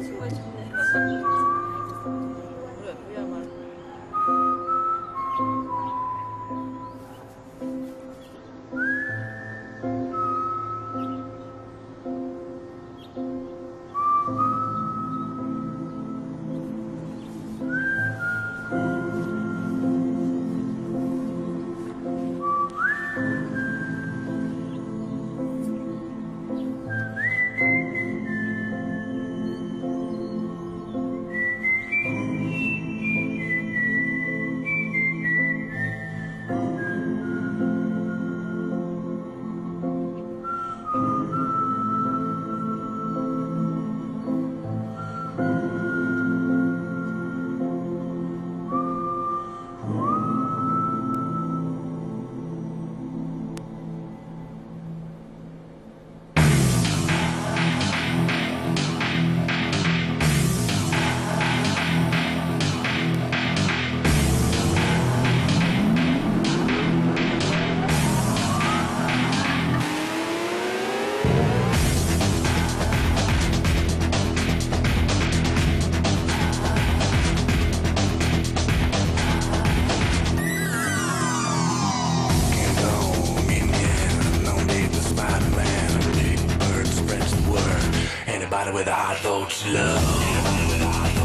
Thank you. with a hard load to love.